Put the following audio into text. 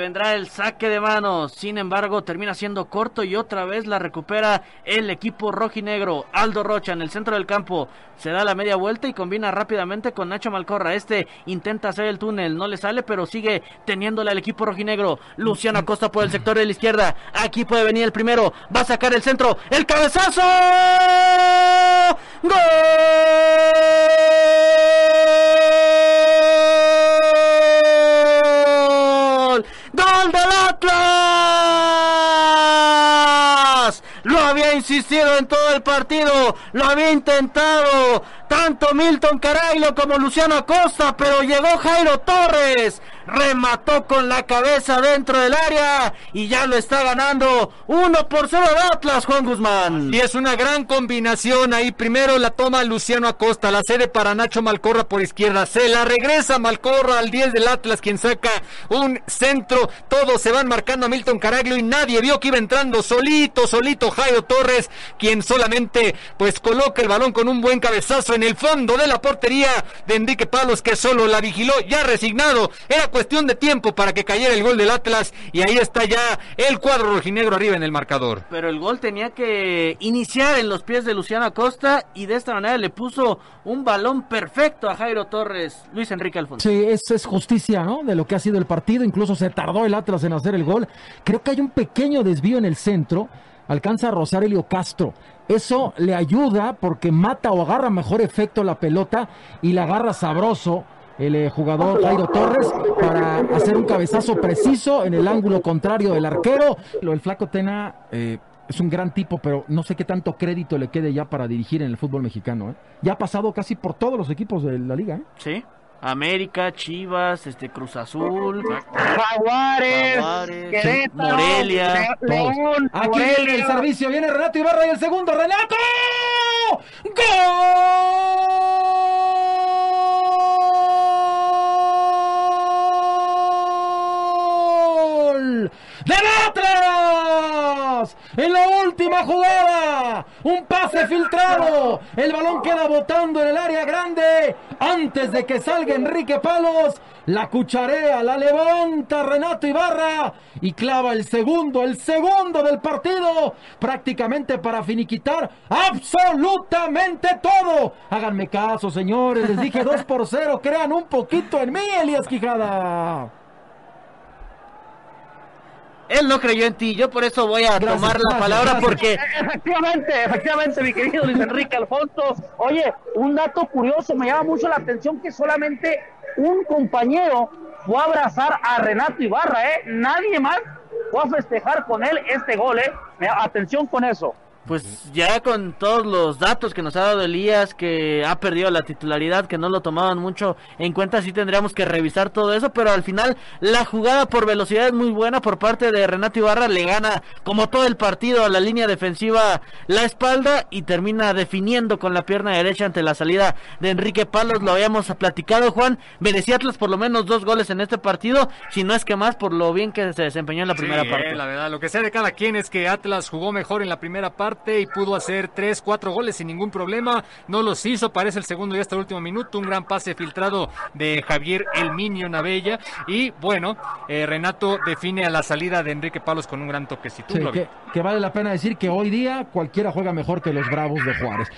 Vendrá el saque de manos, sin embargo termina siendo corto y otra vez la recupera el equipo rojinegro. Aldo Rocha en el centro del campo se da la media vuelta y combina rápidamente con Nacho Malcorra. Este intenta hacer el túnel, no le sale, pero sigue teniéndole al equipo rojinegro. Luciano Acosta por el sector de la izquierda. Aquí puede venir el primero, va a sacar el centro, el cabezazo. ¡Gol del Atlas! Lo había insistido en todo el partido, lo había intentado tanto Milton Caraglio como Luciano Acosta, pero llegó Jairo Torres remató con la cabeza dentro del área y ya lo está ganando 1 por 0 de Atlas, Juan Guzmán. Y es una gran combinación ahí. Primero la toma Luciano Acosta, la sede para Nacho Malcorra por izquierda. Se la regresa Malcorra al 10 del Atlas, quien saca un centro. Todos se van marcando a Milton Caraglio y nadie vio que iba entrando solito, solito Jairo Torres, quien solamente pues coloca el balón con un buen cabezazo el fondo de la portería de Enrique Palos, que solo la vigiló ya resignado. Era cuestión de tiempo para que cayera el gol del Atlas y ahí está ya el cuadro rojinegro arriba en el marcador. Pero el gol tenía que iniciar en los pies de Luciano Acosta y de esta manera le puso un balón perfecto a Jairo Torres, Luis Enrique Alfonso. Sí, eso es justicia, ¿no? De lo que ha sido el partido, incluso se tardó el Atlas en hacer el gol. Creo que hay un pequeño desvío en el centro, alcanza a rozar Helio Castro. Eso le ayuda porque mata o agarra mejor efecto la pelota y la agarra sabroso el eh, jugador Jairo Torres para hacer un cabezazo preciso en el ángulo contrario del arquero. Lo el flaco Tena eh, es un gran tipo, pero no sé qué tanto crédito le quede ya para dirigir en el fútbol mexicano. ¿eh? Ya ha pasado casi por todos los equipos de la liga. Sí. América, Chivas, este Cruz Azul, Jaguares, Morelia, León, Aquí viene el servicio, viene Renato Ibarra y el segundo, Renato. ¡Gol! del Atlas. En la última jugada, un pase filtrado. El balón queda botando en el área grande. Antes de que salga Enrique Palos, la cucharea, la levanta Renato Ibarra y clava el segundo, el segundo del partido, prácticamente para finiquitar absolutamente todo. Háganme caso, señores, les dije 2 por 0, crean un poquito en mí, Elías Quijada. Él no creyó en ti, yo por eso voy a tomar la palabra porque... Efectivamente, efectivamente, mi querido Luis Enrique Alfonso. Oye, un dato curioso, me llama mucho la atención que solamente un compañero fue a abrazar a Renato Ibarra, ¿eh? Nadie más fue a festejar con él este gol, ¿eh? Atención con eso pues ya con todos los datos que nos ha dado Elías, que ha perdido la titularidad, que no lo tomaban mucho en cuenta, sí tendríamos que revisar todo eso, pero al final la jugada por velocidad es muy buena por parte de Renato Ibarra, le gana como todo el partido a la línea defensiva la espalda y termina definiendo con la pierna derecha ante la salida de Enrique Palos, lo habíamos platicado Juan, merecía Atlas por lo menos dos goles en este partido, si no es que más por lo bien que se desempeñó en la primera parte. La verdad, lo que sea de cada quien es que Atlas jugó mejor en la primera parte y pudo hacer tres, cuatro goles sin ningún problema. No los hizo, parece el segundo y hasta el último minuto. Un gran pase filtrado de Javier El Minio Navella. Y bueno, eh, Renato define a la salida de Enrique Palos con un gran toquecito. que vale la pena decir que hoy día cualquiera juega mejor que los Bravos de Juárez.